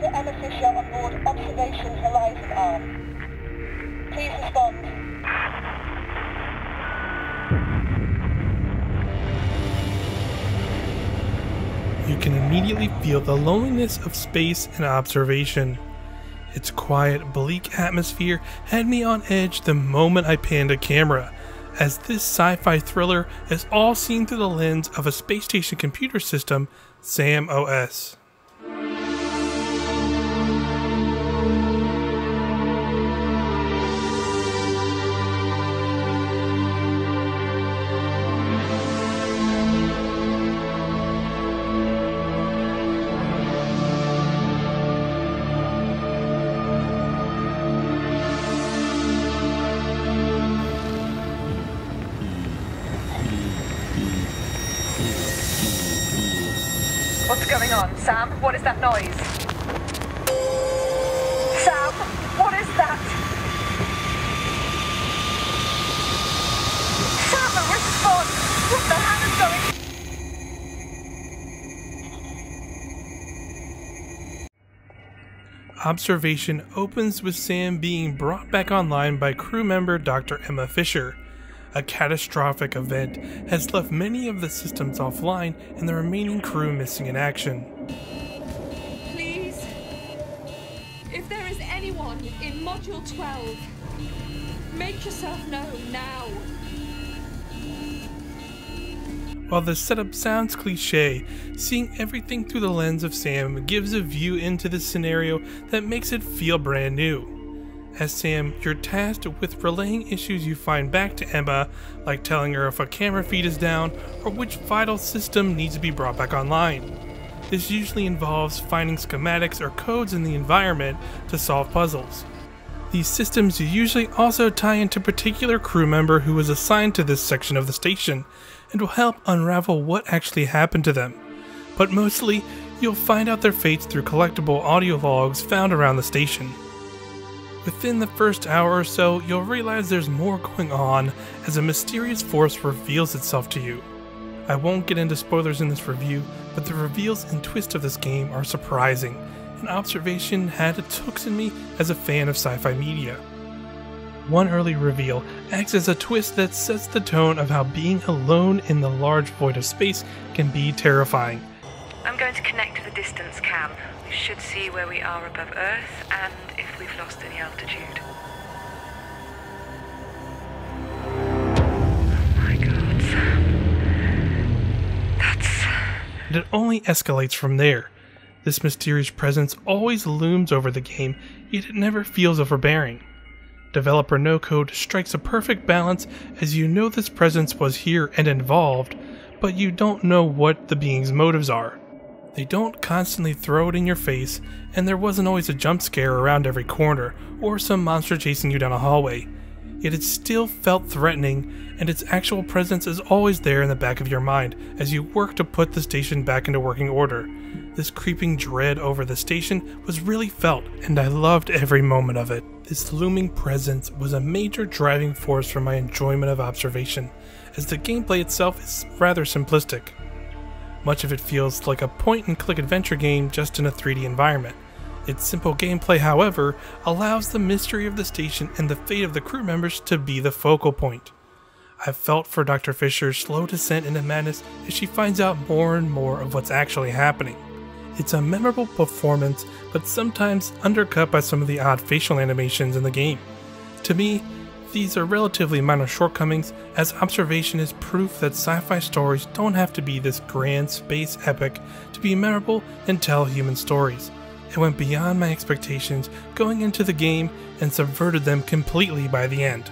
Dr. Emma Fisher on board Observation Horizon Arm. Please respond. You can immediately feel the loneliness of space and observation. Its quiet, bleak atmosphere had me on edge the moment I panned a camera, as this sci fi thriller is all seen through the lens of a space station computer system, SAM OS. Going on? Sam, what is that noise? Sam, what is that? Sam, respond! What the hell is going Observation opens with Sam being brought back online by crew member Dr. Emma Fisher. A catastrophic event has left many of the systems offline and the remaining crew missing in action. Please. If there is anyone in Module 12, make yourself known now. While the setup sounds cliche, seeing everything through the lens of Sam gives a view into the scenario that makes it feel brand new. As Sam, you're tasked with relaying issues you find back to Emma, like telling her if a camera feed is down or which vital system needs to be brought back online. This usually involves finding schematics or codes in the environment to solve puzzles. These systems usually also tie into a particular crew member who was assigned to this section of the station and will help unravel what actually happened to them. But mostly, you'll find out their fates through collectible audio logs found around the station. Within the first hour or so, you'll realize there's more going on as a mysterious force reveals itself to you. I won't get into spoilers in this review, but the reveals and twists of this game are surprising, and observation had its hooks in me as a fan of sci fi media. One early reveal acts as a twist that sets the tone of how being alone in the large void of space can be terrifying. I'm going to connect to the distance cam. We should see where we are above Earth and if we've lost any altitude. Oh my god, Sam. That's. and it only escalates from there. This mysterious presence always looms over the game, yet it never feels overbearing. Developer No Code strikes a perfect balance as you know this presence was here and involved, but you don't know what the being's motives are. They don't constantly throw it in your face, and there wasn't always a jump scare around every corner or some monster chasing you down a hallway. Yet it still felt threatening, and its actual presence is always there in the back of your mind as you work to put the station back into working order. This creeping dread over the station was really felt, and I loved every moment of it. This looming presence was a major driving force for my enjoyment of observation, as the gameplay itself is rather simplistic. Much of it feels like a point and click adventure game just in a 3D environment. Its simple gameplay, however, allows the mystery of the station and the fate of the crew members to be the focal point. I felt for Dr. Fisher's slow descent into madness as she finds out more and more of what's actually happening. It's a memorable performance, but sometimes undercut by some of the odd facial animations in the game. To me, these are relatively minor shortcomings, as observation is proof that sci fi stories don't have to be this grand space epic to be memorable and tell human stories. It went beyond my expectations going into the game and subverted them completely by the end.